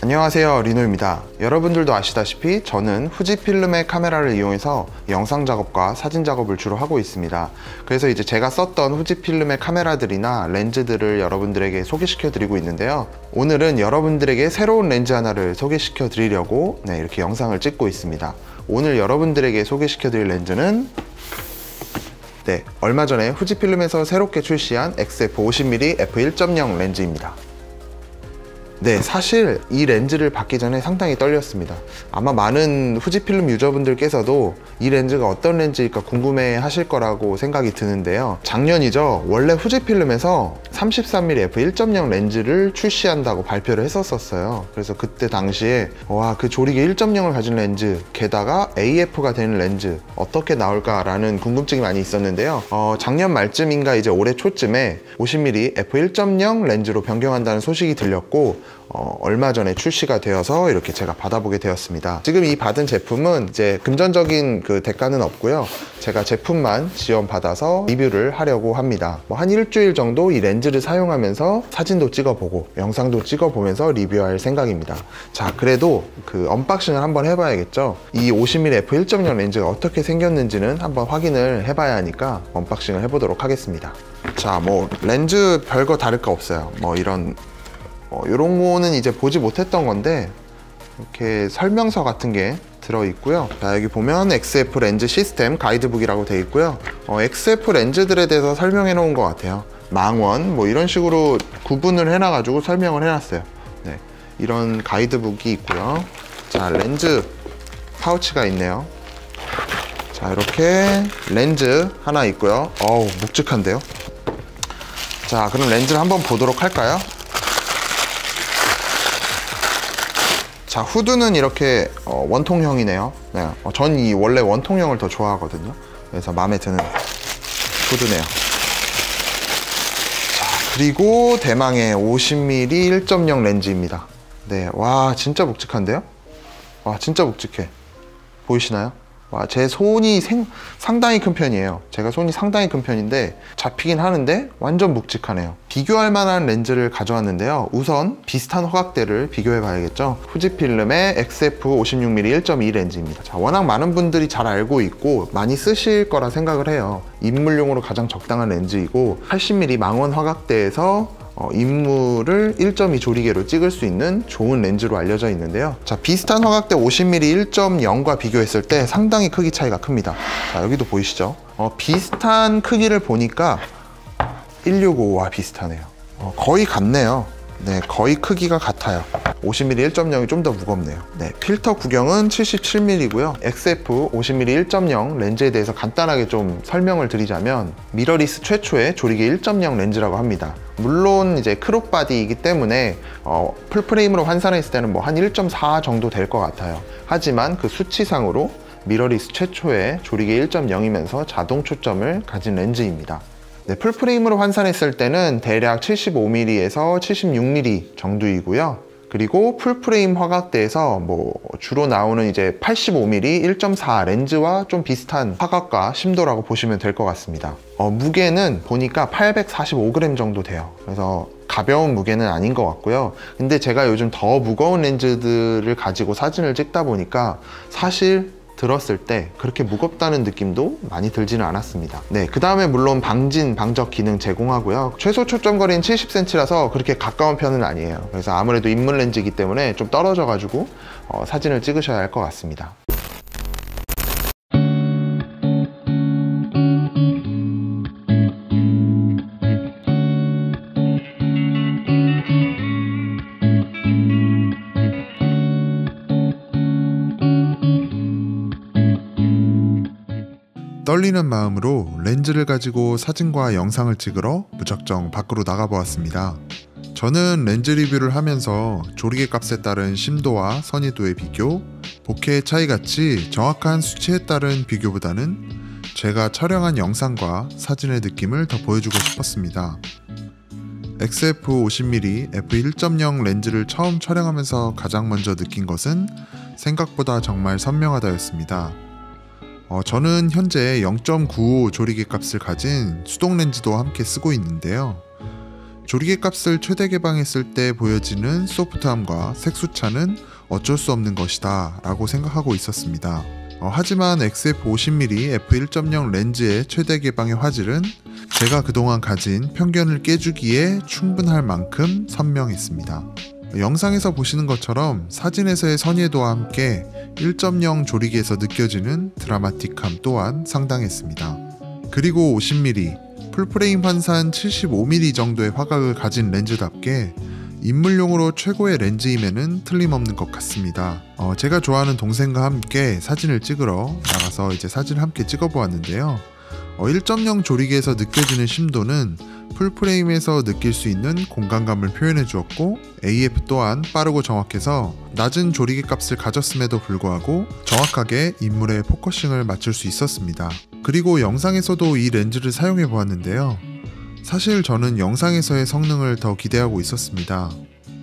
안녕하세요 리노입니다. 여러분들도 아시다시피 저는 후지필름의 카메라를 이용해서 영상 작업과 사진 작업을 주로 하고 있습니다. 그래서 이제 제가 썼던 후지필름의 카메라들이나 렌즈들을 여러분들에게 소개시켜 드리고 있는데요. 오늘은 여러분들에게 새로운 렌즈 하나를 소개시켜 드리려고 네, 이렇게 영상을 찍고 있습니다. 오늘 여러분들에게 소개시켜 드릴 렌즈는 네, 얼마 전에 후지필름에서 새롭게 출시한 XF 50mm f1.0 렌즈입니다 네, 사실 이 렌즈를 받기 전에 상당히 떨렸습니다. 아마 많은 후지필름 유저분들께서도 이 렌즈가 어떤 렌즈일까 궁금해 하실 거라고 생각이 드는데요. 작년이죠. 원래 후지필름에서 33mm f1.0 렌즈를 출시한다고 발표를 했었었어요. 그래서 그때 당시에 와, 그 조리개 1.0을 가진 렌즈, 게다가 AF가 되는 렌즈 어떻게 나올까 라는 궁금증이 많이 있었는데요. 어, 작년 말쯤인가 이제 올해 초쯤에 50mm f1.0 렌즈로 변경한다는 소식이 들렸고 어, 얼마 전에 출시가 되어서 이렇게 제가 받아보게 되었습니다. 지금 이 받은 제품은 이제 금전적인 그 대가는 없고요. 제가 제품만 지원받아서 리뷰를 하려고 합니다. 뭐 한 일주일 정도 이 렌즈를 사용하면서 사진도 찍어보고 영상도 찍어보면서 리뷰할 생각입니다. 자, 그래도 그 unboxing을 한번 해봐야겠죠. 이 50mm f1.0 렌즈가 어떻게 생겼는지는 한번 확인을 해봐야 하니까 unboxing을 해보도록 하겠습니다. 자, 뭐 렌즈 별거 다를 거 없어요. 뭐 이런 어, 이런 거는 이제 보지 못했던 건데 이렇게 설명서 같은 게 들어 있고요. 자, 여기 보면 XF 렌즈 시스템 가이드북이라고 되어 있고요. 어, XF 렌즈들에 대해서 설명해 놓은 것 같아요. 망원 뭐 이런 식으로 구분을 해놔 가지고 설명을 해놨어요. 네, 이런 가이드북이 있고요. 자, 렌즈 파우치가 있네요. 자, 이렇게 렌즈 하나 있고요. 어우, 묵직한데요. 자, 그럼 렌즈를 한번 보도록 할까요? 자 후드는 이렇게 어, 원통형이네요. 네, 어, 전이 원래 원통형을 더 좋아하거든요. 그래서 마음에 드는 후드네요. 자 그리고 대망의 50mm 1.0 렌즈입니다. 네와 진짜 묵직한데요? 와 진짜 묵직해. 보이시나요 와, 제 손이 생, 상당히 큰 편이에요. 제가 손이 상당히 큰 편인데 잡히긴 하는데 완전 묵직하네요. 비교할 만한 렌즈를 가져왔는데요. 우선 비슷한 화각대를 비교해 봐야겠죠. 후지필름의 XF 56mm 1.2 렌즈입니다. 자, 워낙 많은 분들이 잘 알고 있고 많이 쓰실 거라 생각을 해요. 입물용으로 가장 적당한 렌즈이고 80mm 망원 화각대에서 어, 인물을 1.2 조리개로 찍을 수 있는 좋은 렌즈로 알려져 있는데요. 자, 비슷한 화각대 50mm 1.0과 비교했을 때 상당히 크기 차이가 큽니다. 자, 여기도 보이시죠? 어, 비슷한 크기를 보니까 165와 비슷하네요. 어, 거의 같네요. 네, 거의 크기가 같아요. 50mm 1.0이 좀 더 무겁네요. 네, 필터 구경은 77mm고요. XF 50mm 1.0 렌즈에 대해서 간단하게 좀 설명을 드리자면 미러리스 최초의 조리개 1.0 렌즈라고 합니다. 물론 이제 crop body이기 때문에 어, full frame으로 환산했을 때는 뭐 한 1.4 정도 될 것 같아요. 하지만 그 수치상으로 미러리스 최초의 조리개 1.0이면서 자동 초점을 가진 렌즈입니다. 네, full frame으로 환산했을 때는 대략 75mm에서 76mm 정도이고요. 그리고 full frame 화각대에서 뭐 주로 나오는 이제 85mm 1.4 렌즈와 좀 비슷한 화각과 심도라고 보시면 될 것 같습니다. 어, 무게는 보니까 845g 정도 돼요. 그래서 가벼운 무게는 아닌 것 같고요. 근데 제가 요즘 더 무거운 렌즈들을 가지고 사진을 찍다 보니까 사실 들었을 때 그렇게 무겁다는 느낌도 많이 들지는 않았습니다. 네, 그 다음에 물론 방진, 방적 기능 제공하고요. 최소 초점거리는 70cm라서 그렇게 가까운 편은 아니에요. 그래서 아무래도 인물 렌즈이기 때문에 좀 떨어져 가지고 어, 사진을 찍으셔야 할 것 같습니다 떨리는 마음으로 렌즈를 가지고 사진과 영상을 찍으러 무작정 밖으로 나가보았습니다. 저는 렌즈 리뷰를 하면서 조리개 값에 따른 심도와 선의도의 비교, 보케의 차이같이 정확한 수치에 따른 비교보다는 제가 촬영한 영상과 사진의 느낌을 더 보여주고 싶었습니다. XF 50mm f1.0 렌즈를 처음 촬영하면서 가장 먼저 느낀 것은 생각보다 정말 선명하다였습니다. 어, 저는 현재 0.95 조리개 값을 가진 수동 렌즈도 함께 쓰고 있는데요. 조리개 값을 최대 개방했을 때 보여지는 소프트함과 색수차는 어쩔 수 없는 것이다 라고 생각하고 있었습니다. 어, 하지만 XF50mm f1.0 렌즈의 최대 개방의 화질은 제가 그동안 가진 편견을 깨주기에 충분할 만큼 선명했습니다. 영상에서 보시는 것처럼 사진에서의 선예도와 함께 1.0 조리개에서 느껴지는 드라마틱함 또한 상당했습니다. 그리고 50mm, full frame 환산 75mm 정도의 화각을 가진 렌즈답게 인물용으로 최고의 렌즈임에는 틀림없는 것 같습니다. 어, 제가 좋아하는 동생과 함께 사진을 찍으러 나가서 이제 사진을 함께 찍어보았는데요. 어, 1.0 조리개에서 느껴지는 심도는 full frame에서 느낄 수 있는 공간감을 표현해 주었고 AF 또한 빠르고 정확해서 낮은 조리개 값을 가졌음에도 불구하고 정확하게 인물의 focusing을 맞출 수 있었습니다. 그리고 영상에서도 이 렌즈를 사용해 보았는데요. 사실 저는 영상에서의 성능을 더 기대하고 있었습니다.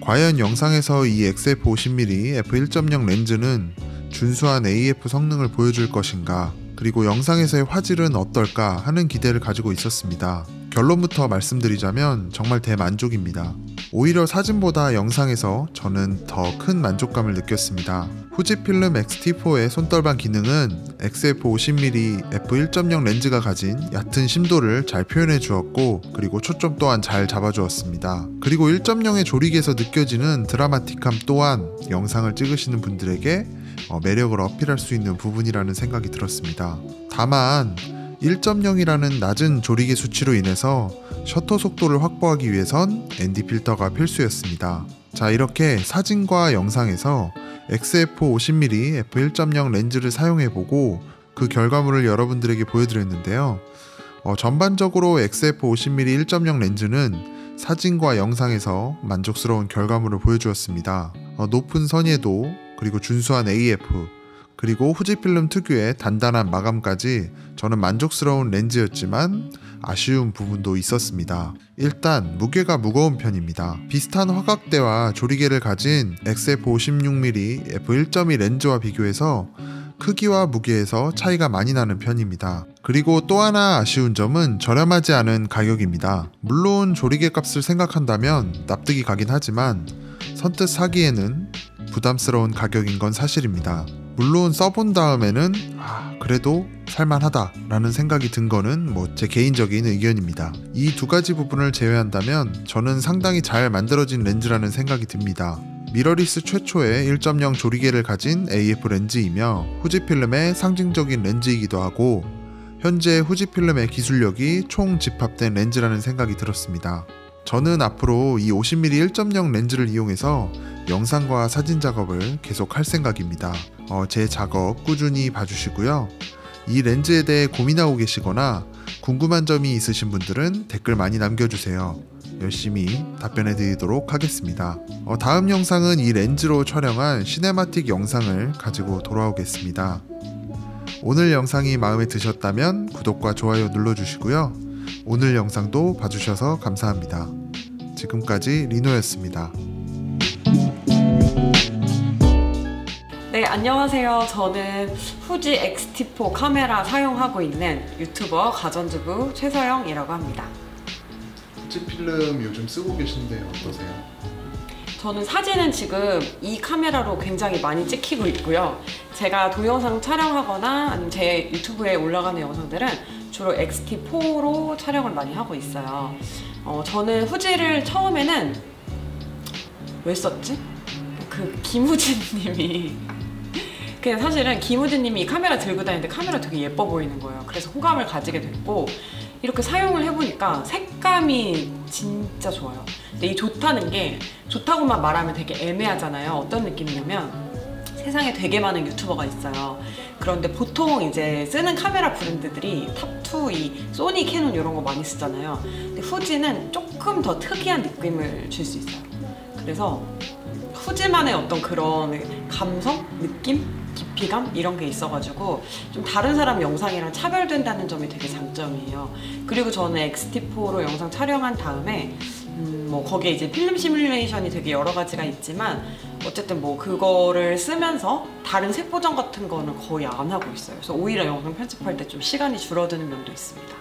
과연 영상에서 이 XF50mm f1.0 렌즈는 준수한 AF 성능을 보여줄 것인가, 그리고 영상에서의 화질은 어떨까 하는 기대를 가지고 있었습니다. 결론부터 말씀드리자면 정말 대만족입니다. 오히려 사진보다 영상에서 저는 더 큰 만족감을 느꼈습니다. 후지필름 X-T4의 손떨반 기능은 XF50mm f1.0 렌즈가 가진 얕은 심도를 잘 표현해 주었고 그리고 초점 또한 잘 잡아 주었습니다. 그리고 1.0의 조리기에서 느껴지는 드라마틱함 또한 영상을 찍으시는 분들에게 어, 매력을 어필할 수 있는 부분이라는 생각이 들었습니다. 다만 1.0이라는 낮은 조리개 수치로 인해서 셔터 속도를 확보하기 위해선 ND 필터가 필수였습니다. 자, 이렇게 사진과 영상에서 XF50mm f1.0 렌즈를 사용해보고 그 결과물을 여러분들에게 보여드렸는데요. 어, 전반적으로 XF50mm 1.0 렌즈는 사진과 영상에서 만족스러운 결과물을 보여주었습니다. 어, 높은 선예도, 그리고 준수한 AF, 그리고 후지필름 특유의 단단한 마감까지 저는 만족스러운 렌즈였지만 아쉬운 부분도 있었습니다. 일단 무게가 무거운 편입니다. 비슷한 화각대와 조리개를 가진 XF56mm f1.2 렌즈와 비교해서 크기와 무게에서 차이가 많이 나는 편입니다. 그리고 또 하나 아쉬운 점은 저렴하지 않은 가격입니다. 물론 조리개 값을 생각한다면 납득이 가긴 하지만 선뜻 사기에는 부담스러운 가격인 건 사실입니다. 물론 써본 다음에는 아, 그래도 살만하다라는 생각이 든 거는 뭐 제 개인적인 의견입니다. 이 두 가지 부분을 제외한다면 저는 상당히 잘 만들어진 렌즈라는 생각이 듭니다. 미러리스 최초의 1.0 조리개를 가진 AF 렌즈이며 후지필름의 상징적인 렌즈이기도 하고 현재 후지필름의 기술력이 총 집합된 렌즈라는 생각이 들었습니다. 저는 앞으로 이 50mm 1.0 렌즈를 이용해서 영상과 사진 작업을 계속 할 생각입니다. 어, 제 작업 꾸준히 봐주시고요. 이 렌즈에 대해 고민하고 계시거나 궁금한 점이 있으신 분들은 댓글 많이 남겨주세요. 열심히 답변해 드리도록 하겠습니다. 어, 다음 영상은 이 렌즈로 촬영한 cinematic 영상을 가지고 돌아오겠습니다. 오늘 영상이 마음에 드셨다면 구독과 좋아요 눌러주시고요. 오늘 영상도 봐주셔서 감사합니다. 지금까지 리노였습니다. 네, 안녕하세요. 저는 후지 X-T4 카메라 사용하고 있는 유튜버 가전주부 최서영이라고 합니다. 후지 필름 요즘 쓰고 계신데 어떠세요? 저는 사진은 지금 이 카메라로 굉장히 많이 찍히고 있고요. 제가 동영상 촬영하거나 아니면 제 유튜브에 올라가는 영상들은 주로 X-T4로 촬영을 많이 하고 있어요. 어, 저는 후지를 처음에는 왜 썼지? 그 김우진 님이 그냥 사실은 김우진님이 카메라 들고 다니는데 카메라 되게 예뻐 보이는 거예요. 그래서 호감을 가지게 됐고 이렇게 사용을 해보니까 색감이 진짜 좋아요. 근데 이 좋다는 게 좋다고만 말하면 되게 애매하잖아요. 어떤 느낌이냐면 세상에 되게 많은 유튜버가 있어요. 그런데 보통 이제 쓰는 카메라 브랜드들이 top 2, 이 소니, 캐논 이런 거 많이 쓰잖아요. 근데 후지는 조금 더 특이한 느낌을 줄 수 있어요. 그래서 후지만의 어떤 그런 감성? 느낌? 깊이감? 이런 게 있어가지고 좀 다른 사람 영상이랑 차별된다는 점이 되게 장점이에요. 그리고 저는 XT4로 영상 촬영한 다음에 음, 뭐 거기에 이제 필름 시뮬레이션이 되게 여러 가지가 있지만 어쨌든 뭐 그거를 쓰면서 다른 색 보정 같은 거는 거의 안 하고 있어요. 그래서 오히려 영상 편집할 때 좀 시간이 줄어드는 면도 있습니다.